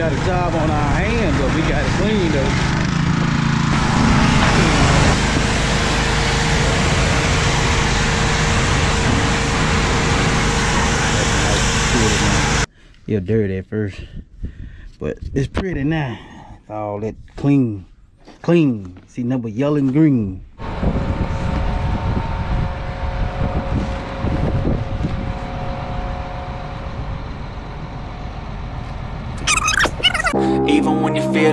got a job on our hands, but we got it clean though. Yeah, dirty at first, but it's pretty now. All that clean, clean. See number yellow and green. Even when you feel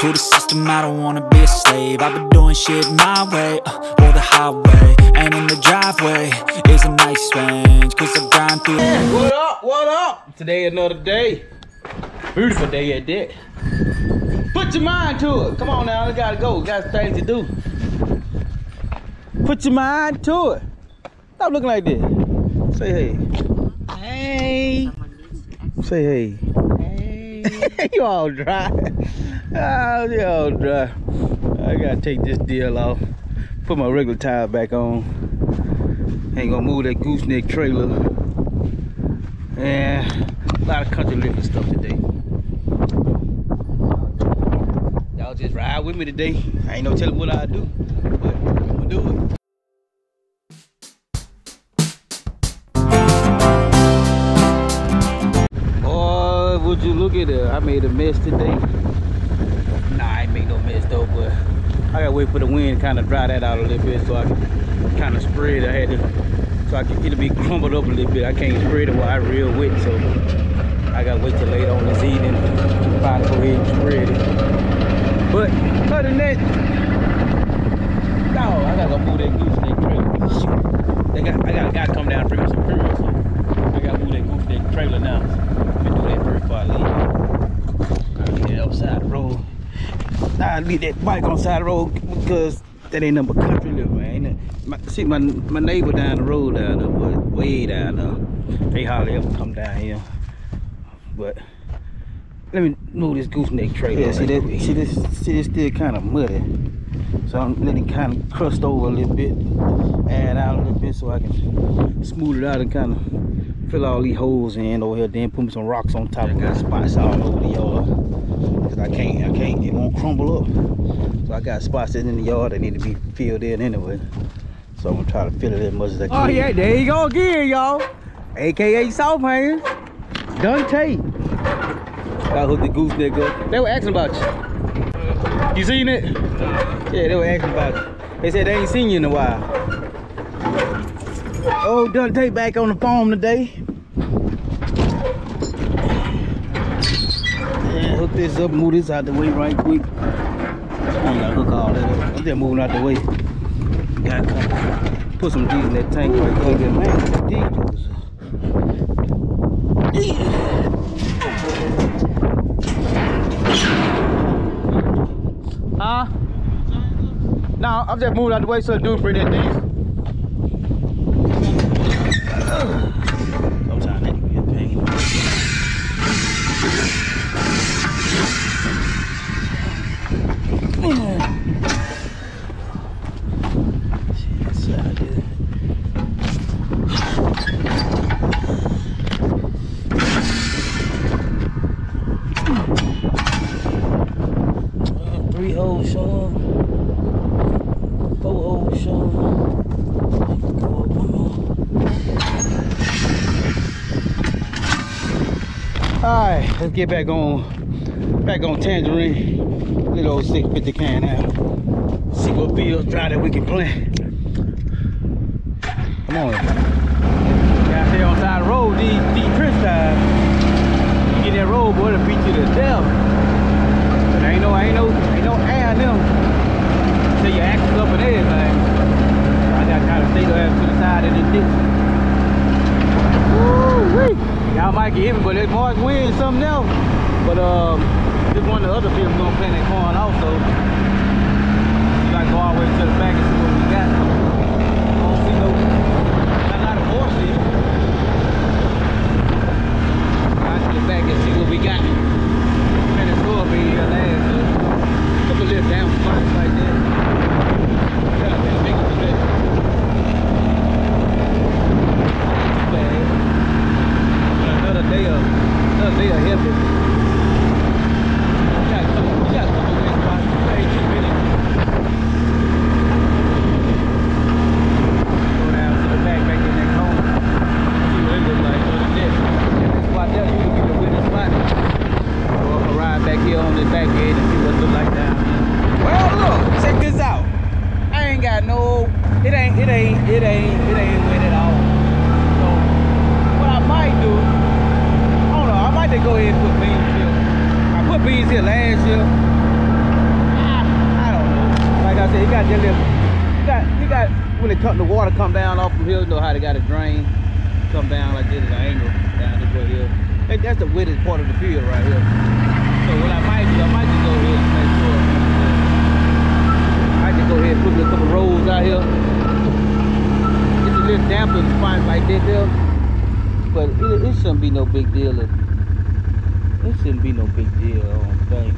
To the system, I don't wanna be a slave I've been doing shit my way, uh, or the highway And in the driveway is a nice range Cause I grind through What up? What up? Today another day. Beautiful day at that. Put your mind to it. Come on now, we gotta go. We got things to do. Put your mind to it. Stop looking like this. Say hey. Hey. Say hey. Hey. you all dry. Oh, you all dry. I gotta take this deal off. Put my regular tires back on. Ain't gonna move that gooseneck trailer. And a lot of country living stuff today. Y'all just ride with me today. I ain't no telling what I do, but I'm gonna do it. Would you look at it? I made a mess today. Nah, I ain't make no mess though, but Wait for the wind to kind of dry that out a little bit so I can kind of spread. I had to, so I can, it'll be crumbled up a little bit. I can't spread it while I real wet, so I gotta wait till later on this evening. Probably go ahead and spread it. But other than that, no, I gotta go move that gooseneck trailer. Shoot. They got, I got a guy come down and bring me some fruit. So I gotta move that gooseneck trailer now. Let me do that first before I leave. Get outside road. Nah, I leave that bike on the side of the road because that ain't nothing but country living, ain't it? My, see, my, my neighbor down the road down there, but way down there. They hardly ever come down here. But let me move this gooseneck trailer. Yeah, see that? See this? See this still kind of muddy. So I'm letting it kind of crust over a little bit, add out a little bit so I can smooth it out and kind of fill all these holes in over here. Then put me some rocks on top. I got spots all over the yard I can't, I can't, it won't crumble up. So I got spots in the yard that need to be filled in anyway. So I'm gonna try to fill it as much as I oh, can. Oh yeah, there you go again, y'all. AKA South Hands. Dante. I hooked the gooseneck up. They were asking about you. You seen it? Yeah, they were asking about you. They said they ain't seen you in a while. Oh, Dante back on the farm today. Yeah, hook this up, move this out the way right quick. I ain't gotta hook all that up. I'm just moving out the way. Gotta come put some G's in that tank right there. Man, diesels. Huh? No, I'm just moving out the way so the dude bring that diesel. Alright, let's get back on back on tangerine. Little old 650 can now. See what fields dry that we can plant. Come on. Out there on side of the road, these these trench ties. You get that road, boy, it'll beat you to death. But ain't no, ain't no, ain't no air in them. Till your axles up and everything. I got kind of stay there to the side of the ditch. Woo-wee. Y'all might get hit, but it might win something else. But um, this one of the other people gonna plant that corn also. You gotta go all the way to the back and see what we got. I a lot of. Got to the back and see what we got. Last. Uh, like come, the down off from here, you know how they got it drain. Come down like this at an angle down this way here. Hey, that's the wettest part of the field right here. So what I might do, I might just go ahead and make sure. I just go ahead and put a couple rows out here. It's a little damp in spots like that there. But it, it shouldn't be no big deal. It shouldn't be no big deal, I don't think.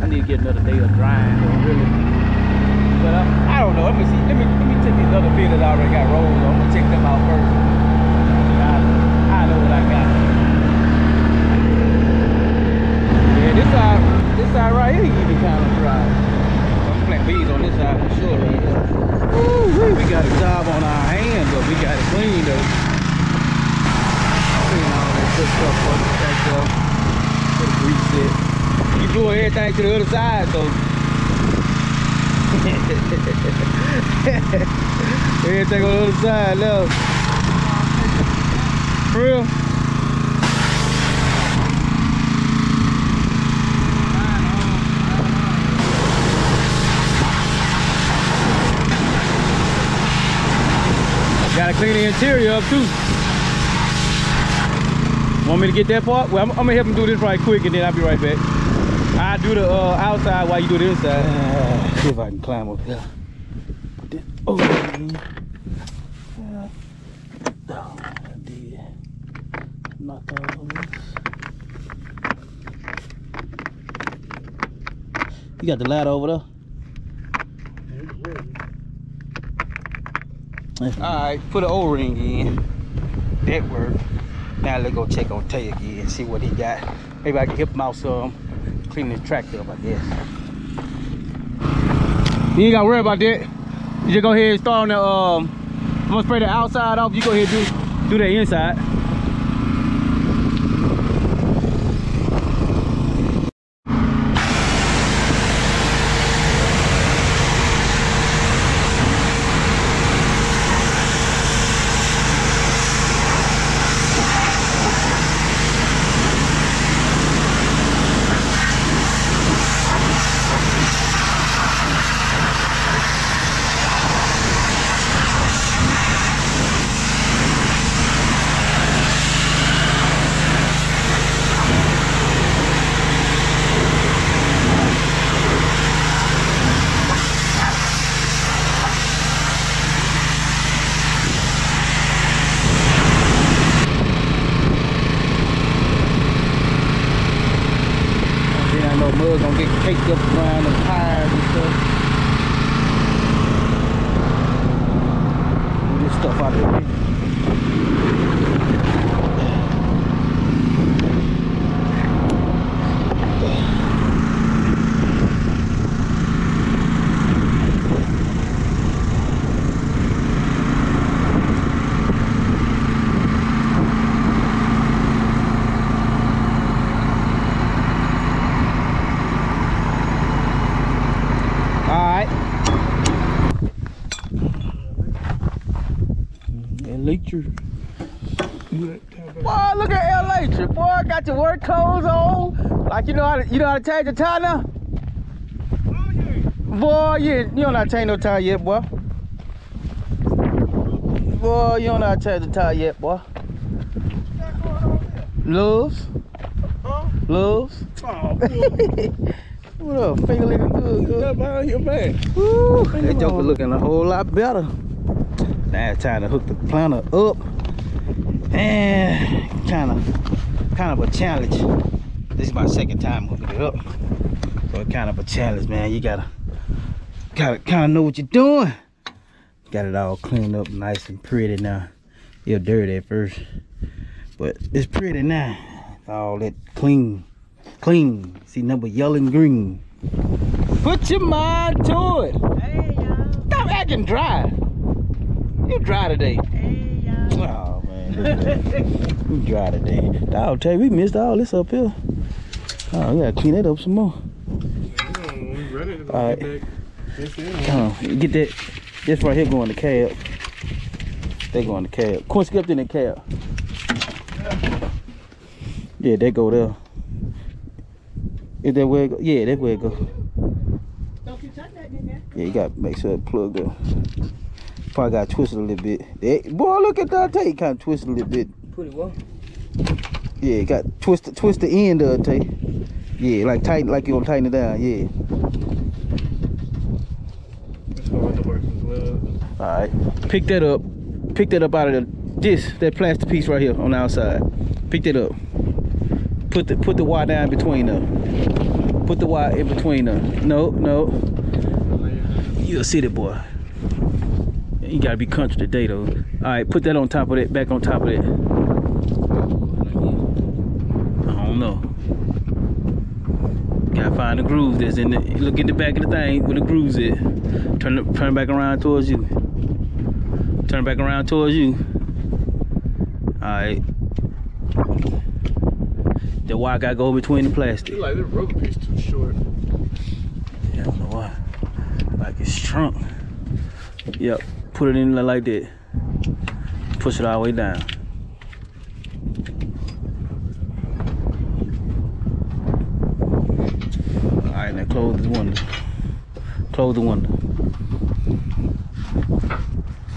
I need to get another day of drying though, really. But uh, I don't know. Let me see. Let me check these other fields that already got rolled. I'm gonna check them out first. I, know what I got. Yeah, this side, this side right here, kind of dry. Bees on this side for sure we got a job on our hands, we got it clean all stuff grease it. You everything to the other side though. Everything on the other side now. For real? Gotta clean the interior up too. Want me to get that part? Well, I'm, I'm gonna help him do this right quick and then I'll be right back. I'll do the uh, outside while you do the inside. Uh, see if I can climb up here. Oh. Yeah. Oh, I did. Knock all this. You got the ladder over there? Alright, put an O-ring in. That worked. Now let's go check on Tay again, see what he got. Maybe I can help him out some. Clean his tractor up, I guess. You ain't gotta worry about that. You just go ahead and start on the um I'm gonna spray the outside off. You go ahead and do do the inside. Then I know mud gonna get caked up around the tires and stuff. Move this stuff out of the way. Alright. Elytra. Boy, look at Elytra. Boy, got your work clothes on. Like you know how to, you know how to change the tire now? Boy, you, you don't know how to change no tire yet, boy. Boy, you don't know how to change the tire yet, boy. Loves. Loves. Oh, What up? Finger looking good, good. behind your man. Woo, that joker looking a whole lot better. Now it's time to hook the planter up. And kind of kind of a challenge. This is my second time hooking it up. So it's kind of a challenge, man. You gotta gotta kind of know what you're doing. Got it all cleaned up nice and pretty now. You're dirty at first, but it's pretty now. All that clean, clean. See number yellow and green. Put your mind to it. Hey, y'all. Stop acting dry. You dry today. Hey. Oh man, you dry today. Dog, tell you, we missed all this up here. Oh, we gotta clean that up some more. All right. Come on, get that. This right here going to cab. They going to cab. Quincy, get up in the cab. Yeah, they go there. Is that where it go? Yeah, that's where it go. Don't you touch that in there. Yeah, you gotta make sure it plugged up. Probably got twisted a little bit. They, boy, look at that tape. Kind of twisted a little bit. Pretty well. Yeah, it got twisted, twist the end of the tape. Yeah, like tighten like you gonna tighten it down. Yeah. All right. Pick that up. Pick that up out of the this that plastic piece right here on the outside. Pick that up. Put the put the wire down between them. Put the wire in between them. No, no. You a city boy. You gotta be country today though. All right, put that on top of that. Back on top of that. I don't know. Gotta find the groove that's in the look in the back of the thing where the grooves is. Turn it turn it back around towards you. Turn it back around towards you. Alright. The wire gotta go between the plastic. like the rubber piece too short. Yeah, I don't know why. Like it's shrunk. Yep. Put it in like that. Push it all the way down. Alright, now close the window. Close the window.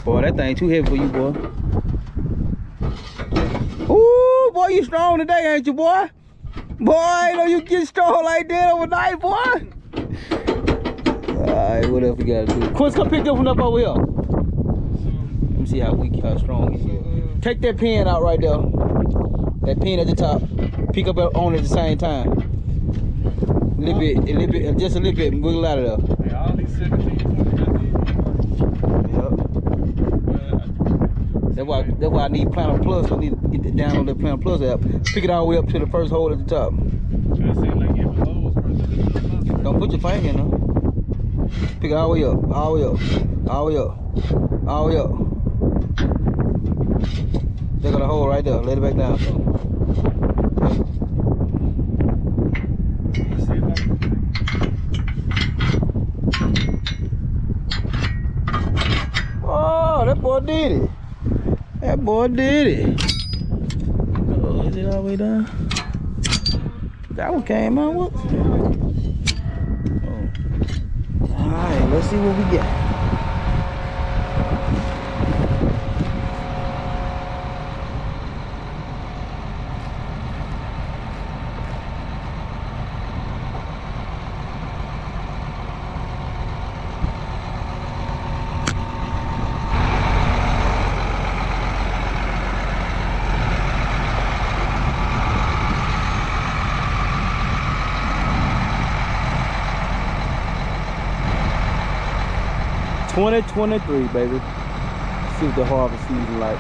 Boy, that thing too heavy for you, boy. Ooh, boy, you strong today, ain't you, boy? Boy, I know you get strong like that overnight, boy. Alright, what else we gotta do? Quince, come pick that one up over here. Let me see how weak, how strong he is. Take that pin out right there. That pin at the top. Pick up on it at the same time. A little bit, a little bit, just a little bit, and wiggle out of there. Hey, all these 17, 20, Yep. That's why, that's why I need Planner Plus. I need to get that down on the Planner Plus app. Pick it all the way up to the first hole at the top. Don't put your finger in there. Pick it all the way up, all the way up, all the way up, all the way up. They're gonna hold right there. Lay it back down. Oh, that boy did it. That boy did it. Oh, is it all the way down? That one came out. Oh. All right, let's see what we get. 2023, baby. See what the harvest season like.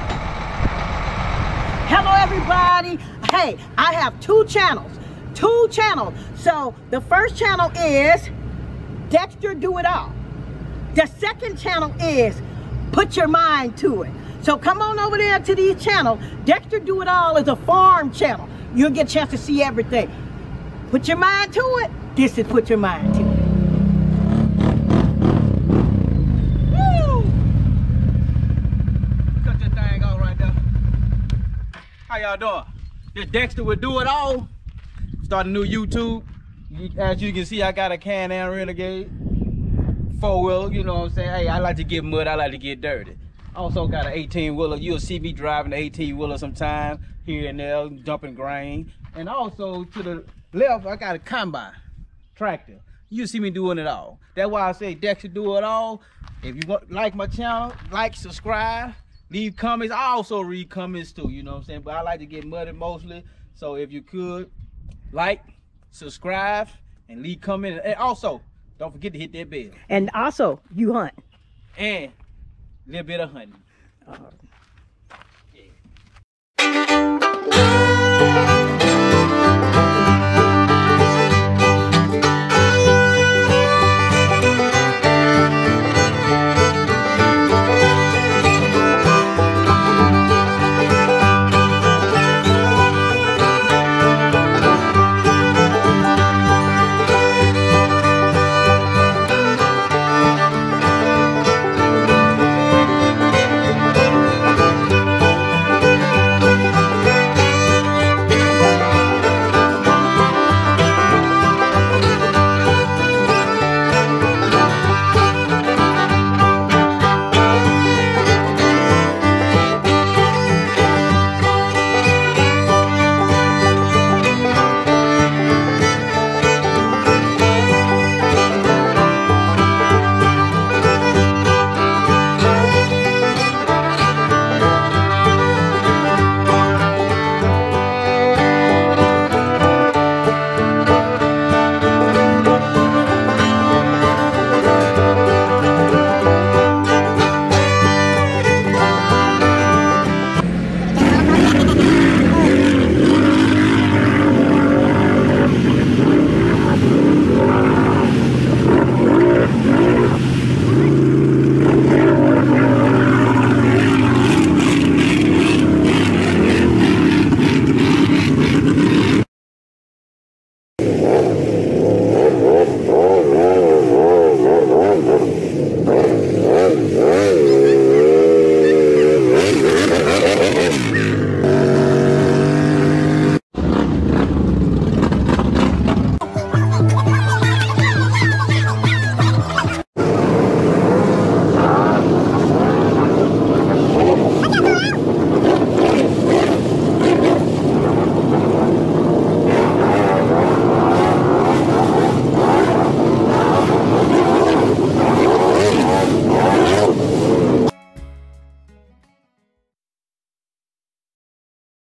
Hello, everybody. Hey, I have two channels. Two channels. So the first channel is Dexter Do It All. The second channel is Put Your Mind to It. So come on over there to these channels. Dexter Do It All is a farm channel. You'll get a chance to see everything. Put your mind to it. This is Put Your Mind to It. This Dexter would do it all. Start a new YouTube. As you can see, I got a Can-Am Renegade. Four wheeler, you know what I'm saying? Hey, I like to get mud, I like to get dirty. Also got an 18 wheeler. You'll see me driving the 18 wheeler sometime here and there, dumping grain. And also to the left, I got a combine tractor. You see me doing it all. That's why I say Dexter do it all. If you want like my channel, like, subscribe, leave comments. I also read comments too, you know what I'm saying? But I like to get muddy mostly. So if you could, like, subscribe, and leave comment. And also, don't forget to hit that bell. And also, you hunt. And a little bit of hunting. Uh -huh. yeah.